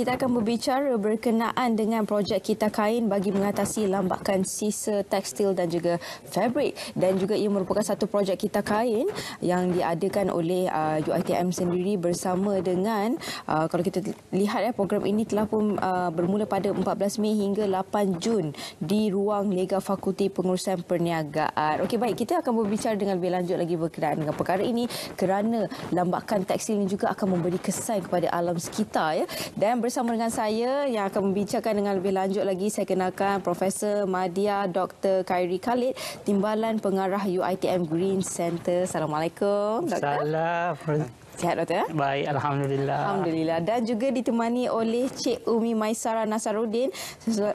Kita akan berbicara berkenaan dengan projek kita kain bagi mengatasi lambakan sisa tekstil dan juga fabrik dan juga ia merupakan satu projek kita kain yang diadakan oleh uh, UiTM sendiri bersama dengan uh, kalau kita lihat ya program ini telah pun uh, bermula pada 14 Mei hingga 8 Jun di ruang Lega Fakulti Pengurusan Perniagaan. Okey baik. Kita akan berbicara dengan lebih lanjut lagi berkenaan dengan perkara ini kerana lambakan tekstil ini juga akan memberi kesan kepada alam sekitar ya. Dan bersama dengan saya yang akan membicarakan dengan lebih lanjut lagi saya kenalkan Profesor Madia Dr. Khairi Khalid Timbalan Pengarah UiTM Green Center. Assalamualaikum. Salam. Sihat doktor? Baik, Alhamdulillah. Alhamdulillah. Dan juga ditemani oleh Cik Umi Maisara Nasaruddin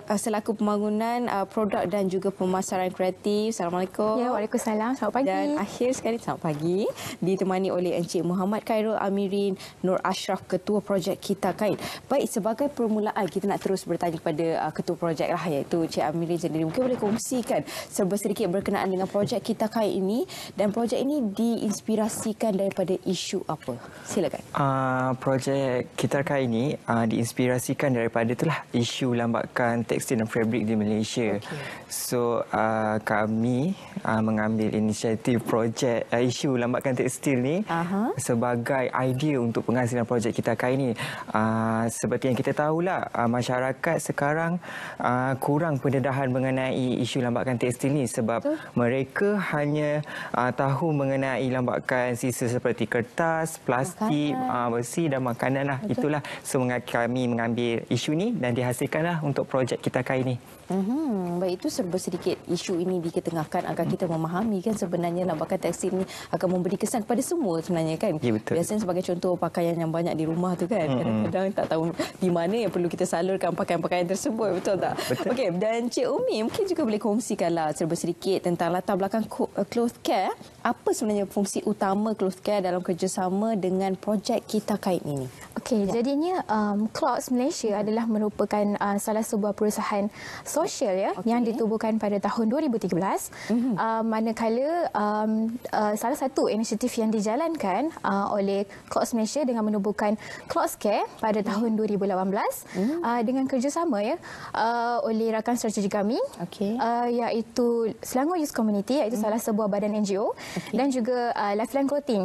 selaku pembangunan uh, produk dan juga pemasaran kreatif. Assalamualaikum. Ya, Waalaikumsalam. Selamat pagi. Dan akhir sekali, selamat pagi. Ditemani oleh Encik Muhammad Khairul Amirin Nur Ashraf, Ketua Projek Kita Kain. Baik, sebagai permulaan kita nak terus bertanya kepada uh, Ketua Projek lah iaitu Cik Amirin sendiri. Mungkin boleh kongsikan serba sedikit berkenaan dengan projek Kita Kain ini dan projek ini diinspirasikan daripada isu apa? Silakan. Uh, projek kita kali ini uh, diinspirasikan daripada itulah isu lambakan tekstil dan fabrik di Malaysia. Okay. So uh, kami uh, mengambil inisiatif projek uh, isu lambakan tekstil ni uh-huh. sebagai idea untuk penghasilan projek kita kali ini. Uh, seperti yang kita tahulah uh, masyarakat sekarang uh, kurang pendedahan mengenai isu lambakan tekstil ni sebab Betul. mereka hanya uh, tahu mengenai lambakan sisa seperti kertas, plastik, uh, besi dan makanan lah. Betul. Itulah so, kami mengambil isu ni dan dihasilkanlah untuk projek kita kali ini. Hmm, baik itu serba sedikit isu ini diketengahkan agar kita memahami kan sebenarnya lambakan tekstil ini akan memberi kesan kepada semua sebenarnya kan. Ya, betul. Biasanya sebagai contoh pakaian yang banyak di rumah tu kan. Kadang-kadang tak tahu di mana yang perlu kita salurkan pakaian-pakaian tersebut betul tak? Betul. Okey dan Cik Umi mungkin juga boleh kongsikanlah serba sedikit tentang latar belakang uh, cloth care. Apa sebenarnya fungsi utama cloth care dalam kerjasama dengan projek kita kain ini? Okey, ya. jadinya um, Clothes Malaysia adalah merupakan uh, salah sebuah perusahaan sosial ya okay. yang ditubuhkan pada tahun 2013 mm-hmm. uh, manakala um, uh, salah satu inisiatif yang dijalankan uh, oleh Clothes Malaysia dengan menubuhkan Clothes Care pada mm-hmm. tahun 2018 mm-hmm. uh, dengan kerjasama ya uh, oleh rakan strategi kami okay. uh, iaitu Selangor Youth Community iaitu mm-hmm. salah sebuah badan NGO okay. dan juga uh, Lifeline Clothing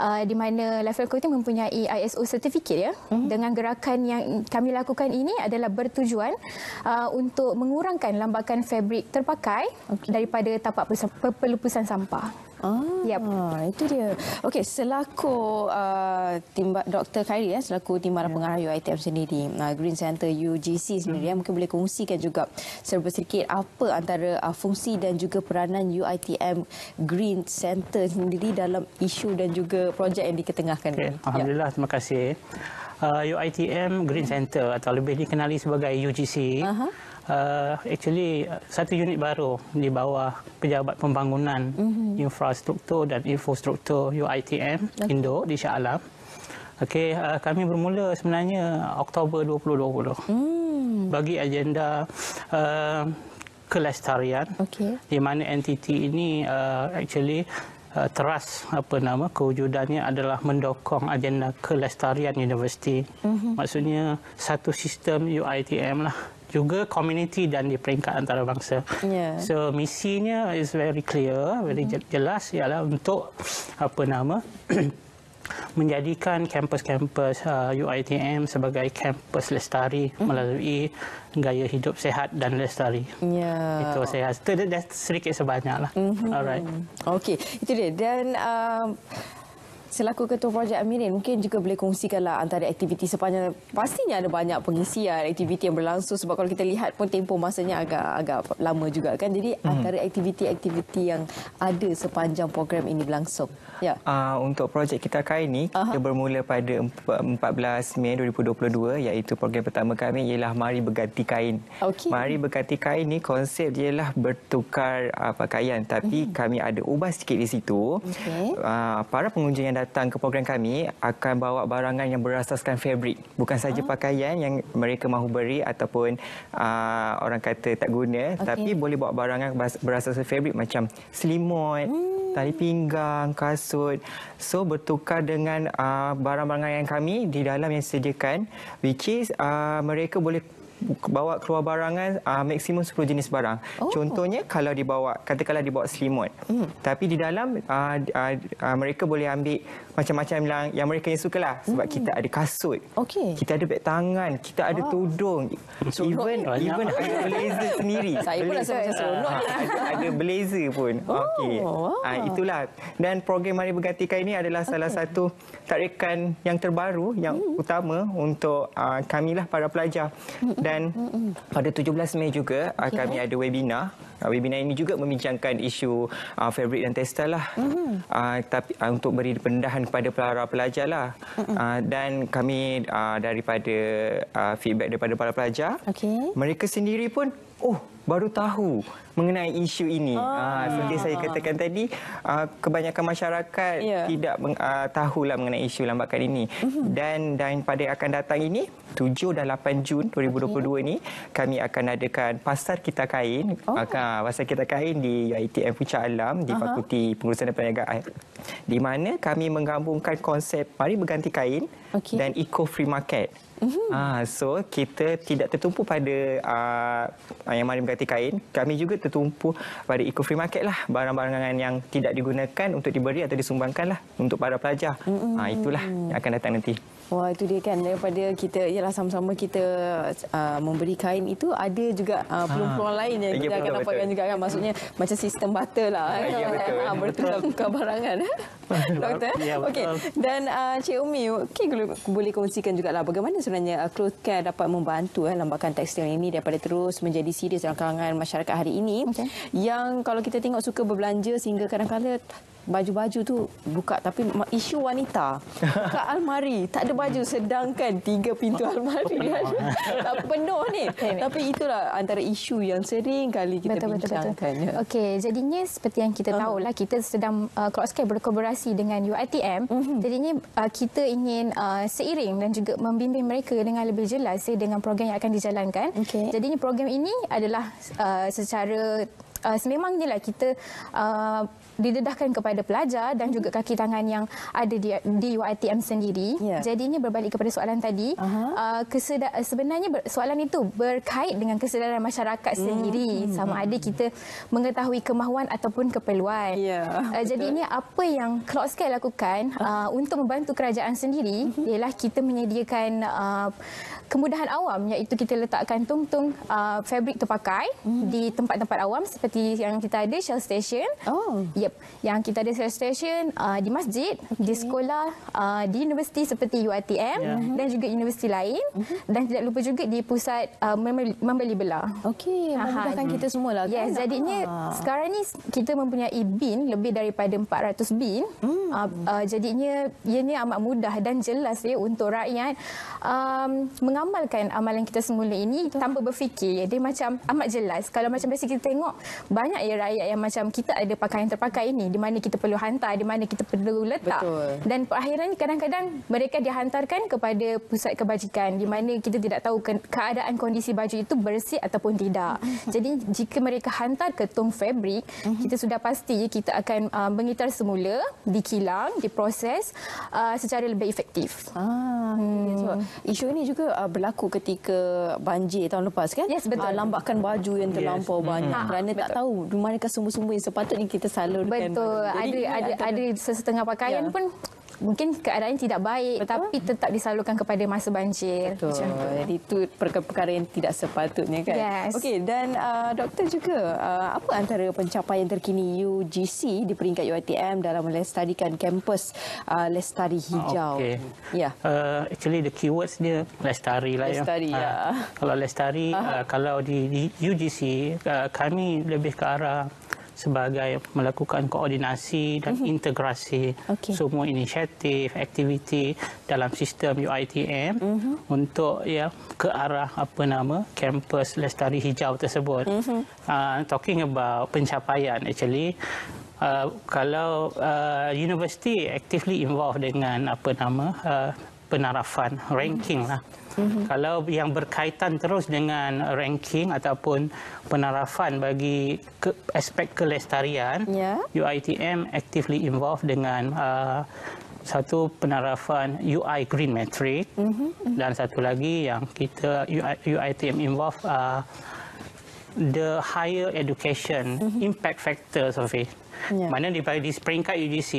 uh, di mana Lifeline Clothing mempunyai ISO certificate ya mm-hmm. dengan gerakan yang kami lakukan ini adalah bertujuan uh, untuk mengurangkan lambakan fabrik terpakai okay. daripada tapak pelupusan sampah. Ah, yep. itu dia. Okey, selaku uh, timba Dr. Khairi ya, selaku timbalan yeah. pengarah UiTM sendiri, uh, Green Center UGC sendiri hmm. ya, mungkin boleh kongsikan juga serba sedikit apa antara uh, fungsi dan juga peranan UiTM Green Center sendiri dalam isu dan juga projek yang diketengahkan okay. ini. Alhamdulillah, ya. terima kasih. Uh, UiTM Green Center atau lebih dikenali sebagai UGC. Uh-huh uh, actually satu unit baru di bawah pejabat pembangunan mm-hmm. infrastruktur dan infrastruktur UiTM okay. Indo di Shah Alam. Okey, uh, kami bermula sebenarnya Oktober 2020 mm. bagi agenda uh, kelestarian okay. di mana entiti ini uh, actually uh, teras apa nama kewujudannya adalah mendokong agenda kelestarian universiti. Mm-hmm. Maksudnya satu sistem UiTM lah juga community dan di peringkat antarabangsa. Yeah. So misinya is very clear, very mm-hmm. jelas ialah untuk apa nama menjadikan kampus-kampus uh, UiTM sebagai kampus lestari mm-hmm. melalui gaya hidup sehat dan lestari. Ya. Itu saya itu sedikit sebanyaklah. Mm-hmm. Alright. Okey, itu dia dan uh, Selaku Ketua Projek Amirin, mungkin juga boleh kongsikanlah antara aktiviti sepanjang pastinya ada banyak pengisian aktiviti yang berlangsung sebab kalau kita lihat pun tempoh masanya agak agak lama juga kan. Jadi hmm. antara aktiviti-aktiviti yang ada sepanjang program ini berlangsung. Ya. Uh, untuk projek kita kali ini, Aha. kita bermula pada 14 Mei 2022 iaitu program pertama kami ialah Mari Berganti Kain. Okay. Mari Berganti Kain ni konsep dia ialah bertukar uh, pakaian tapi uh-huh. kami ada ubah sikit di situ. Okay. Uh, para pengunjung yang datang ke program kami akan bawa barangan yang berasaskan fabrik. Bukan saja pakaian yang mereka mahu beri ataupun uh, orang kata tak guna. Okey. Tapi boleh bawa barangan berasaskan fabrik macam selimut, tali pinggang, kasut. So bertukar dengan uh, barang-barang yang kami di dalam yang disediakan which is uh, mereka boleh bawa keluar barangan uh, maksimum 10 jenis barang. Oh. Contohnya kalau dibawa katakanlah dibawa selimut. Hmm. Tapi di dalam uh, uh, uh, mereka boleh ambil macam-macam yang, yang mereka yang sukalah sebab hmm. kita ada kasut. Okey. Kita ada beg tangan, kita ada tudung. Seronok even even ada blazer sendiri. Saya pun rasa macam seronok ada, ada blazer pun. Oh, Okey. wow. Ah, itulah. Dan program Mari Bergantikan ini adalah salah satu tarikan yang terbaru, yang Hmm. utama untuk uh, kamilah para pelajar. Hmm, Dan pada 17 Mei juga uh, kami ada webinar. Webinar ini juga membincangkan isu uh, fabric dan tekstil lah. Hmm. Uh, tapi uh, untuk beri pendedahan kepada para pelajar lah. Hmm, Uh, dan kami uh, daripada uh, feedback daripada para pelajar, Okey. mereka sendiri pun oh baru tahu mengenai isu ini. Ah. seperti saya katakan tadi, kebanyakan masyarakat Ya. tidak meng, tahulah mengenai isu lambakan ini. Dan dan pada akan datang ini 7 dan 8 Jun 2022 ini kami akan adakan pasar kita kain. Oh. Maka pasar kita kain di UiTM Puncak Alam di Fakulti Pengurusan dan Perniagaan. Di mana kami menggabungkan konsep mari berganti kain Okey. dan eco free market. Mm-hmm. Ah, so kita tidak tertumpu pada uh, yang mari berganti kain. Kami juga tertumpu pada eco free market lah barang-barangan yang tidak digunakan untuk diberi atau disumbangkan lah untuk para pelajar. Mm-hmm. Ah, itulah yang akan datang nanti. Wah itu dia kan daripada kita ialah sama-sama kita uh, memberi kain itu ada juga uh, peluang-peluang lain yang Ya, kita akan dapatkan betul. juga kan maksudnya macam sistem barter lah Ya, kan? betul. Ah, bertukar-tukar barangan doktor Ya, okey dan uh, Cik Umi okay, boleh kongsikan juga lah bagaimana sebenarnya uh, cloth care dapat membantu eh, lambakan tekstil ini daripada terus menjadi serius dalam kalangan masyarakat hari ini Okey. yang kalau kita tengok suka berbelanja sehingga kadang-kadang baju-baju tu buka tapi isu wanita buka almari tak ada baju sedangkan tiga pintu almari tak penuh ni tapi itulah antara isu yang sering kali kita Betul, betul, betul. bincangkan ya. Okey, jadinya seperti yang kita tahu lah, kita sedang uh, Clockscare berkolaborasi dengan UiTM. Mhm. Jadinya uh, kita ingin uh, seiring dan juga membimbing mereka dengan lebih jelas eh, dengan program yang akan dijalankan. Okey. Jadinya program ini adalah uh, secara uh, sememangnya lah kita uh, didedahkan kepada pelajar dan juga kaki tangan yang ada di, di UiTM sendiri. Ya. Jadinya berbalik kepada soalan tadi, Aha. uh, sebenarnya ber- soalan itu berkait dengan kesedaran masyarakat Hmm. sendiri sama ada kita mengetahui kemahuan ataupun keperluan. Ya, Uh, jadinya apa yang Clockscare lakukan uh, untuk membantu kerajaan sendiri Hmm. ialah kita menyediakan uh, kemudahan awam iaitu kita letakkan tung-tung uh, fabrik terpakai di tempat-tempat awam seperti yang kita ada Shell Station. Oh. Yep, yang kita ada Shell Station uh, di masjid, okay. di sekolah, uh, di universiti seperti UiTM Ya. dan juga universiti lain dan tidak lupa juga di pusat uh, membeli, membeli belah. Okey, memudahkan kita semua lah Yes, kan? jadinya Ah. sekarang ni kita mempunyai bin lebih daripada 400 bin. Hmm. Uh, uh, jadinya ianya amat mudah dan jelas ya untuk rakyat um, mengamalkan amalan kita semula ini tanpa berfikir. Dia macam amat jelas. Kalau macam biasa kita tengok banyak ya rakyat yang macam kita ada pakaian terpakai ini di mana kita perlu hantar, di mana kita perlu letak. Betul. Dan perakhiran kadang-kadang mereka dihantarkan kepada pusat kebajikan di mana kita tidak tahu ke- keadaan kondisi baju itu bersih ataupun tidak. Jadi jika mereka hantar ke tong fabrik, kita sudah pasti kita akan uh, mengitar semula, dikilang, diproses uh, secara lebih efektif. Ah, hmm. so, isu ini juga uh, berlaku ketika banjir tahun lepas kan? Yes, betul. Uh, lambakan baju yang terlampau Yes. banyak Hmm. kerana tak tahu di manakah sumber-sumber yang sepatutnya kita salurkan. Betul. Jadi Ada ada ada sesetengah pakaian Ya. pun mungkin keadaan tidak baik Betul. tapi tetap disalurkan kepada masa banjir. Betul. Macam tu. Jadi itu perkara-perkara yang tidak sepatutnya kan. Yes. Okey dan uh, doktor juga uh, apa antara pencapaian terkini UGC di peringkat UiTM dalam melestarikan kampus uh, lestari hijau. Okey. Ya. Uh, actually the keywords dia lestari lah Lestari, ya. ya. Ah, kalau lestari uh, kalau di, di UGC uh, kami lebih ke arah sebagai melakukan koordinasi dan integrasi Mhm. Okey. semua inisiatif, aktiviti dalam sistem UiTM Mhm. untuk ya ke arah apa nama kampus lestari hijau tersebut. Mhm. Uh, talking about pencapaian actually Uh, kalau uh, universiti actively involved dengan apa nama uh, penarafan ranking lah. Mm-hmm. Kalau yang berkaitan terus dengan ranking ataupun penarafan bagi ke, aspek kelestarian, yeah. UiTM actively involved dengan uh, satu penarafan UI Green Metric mm-hmm. dan satu lagi yang kita UI, UiTM involved uh, the higher education mm-hmm. impact factors of it. Yeah. Mana di, di peringkat UGC,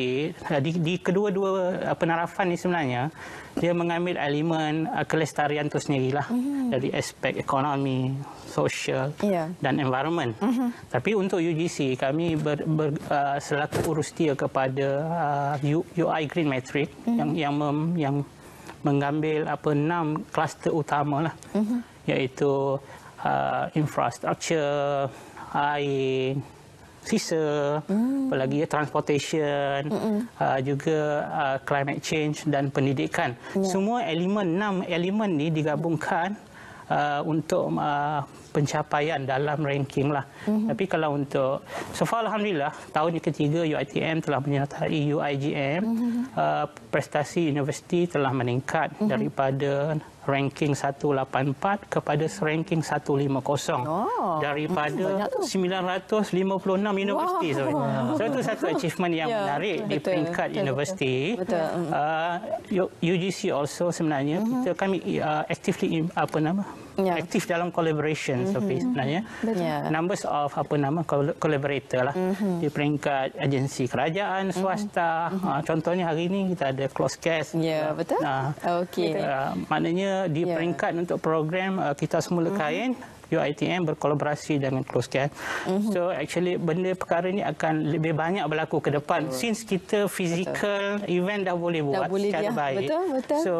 uh, di, di kedua-dua uh, penarafan ini sebenarnya, dia mengambil elemen uh, kelestarian itu sendirilah mm-hmm. dari aspek ekonomi, sosial yeah. dan environment. Mm-hmm. Tapi untuk UGC, kami ber, ber, uh, selaku urus dia kepada uh, UI Green Metric mm-hmm. yang yang mem, yang mengambil apa enam kluster utama lah, mm-hmm. iaitu uh, infrastruktur, air, sisa, hmm. apalagi ya, transportation, uh, juga uh, climate change dan pendidikan. Ya. Semua elemen, enam elemen ni digabungkan uh, untuk uh, pencapaian dalam ranking lah. Mm-hmm. Tapi kalau untuk so far alhamdulillah tahun yang ketiga UiTM telah menyertai UiGM mm-hmm. uh, prestasi universiti telah meningkat mm-hmm. daripada ranking 184 kepada ranking 150 oh. daripada 956 universiti wow. wow. so itu satu achievement yang yeah. menarik betul. di peringkat betul. universiti betul. Uh, UGC also sebenarnya mm-hmm. kita kami uh, actively apa nama yeah. aktif dalam collaboration mm-hmm. Sebenarnya yeah. numbers of apa nama collaborator lah mm-hmm. di peringkat agensi kerajaan swasta mm-hmm. uh, contohnya hari ini kita ada close case ya yeah, betul uh, okey uh, maknanya di yeah. peringkat untuk program uh, kita semula mm-hmm. kain UiTM berkolaborasi dengan Closecare. Mm-hmm. So actually benda perkara ini akan lebih banyak berlaku ke depan. Betul. Since kita physical betul. event dah boleh buat dah boleh secara dia. baik. Betul, betul. So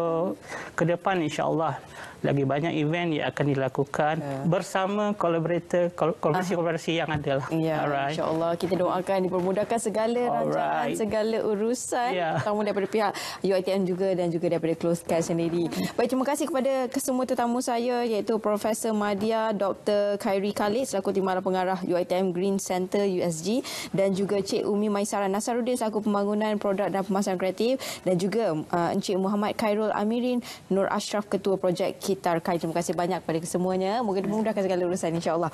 ke depan insya-Allah lagi banyak event yang akan dilakukan yeah. bersama kolaborator kolaborasi-kolaborasi yang ada lah. Ya, yeah, insya-Allah kita doakan dipermudahkan segala rancangan, segala urusan yeah. terutama daripada pihak UiTM juga dan juga daripada Close Cash sendiri. Baik, terima kasih kepada kesemua tetamu saya iaitu Profesor Madia, Dr. Khairi Khalid selaku Timbalan Pengarah UiTM Green Center USG dan juga Cik Umi Maisara Nasaruddin selaku Pembangunan Produk dan Pemasaran Kreatif dan juga uh, Encik Muhammad Khairul Amirin Nur Ashraf Ketua Projek Kitar Kai. Terima kasih banyak kepada kesemuanya. Moga dimudahkan segala urusan insya-Allah.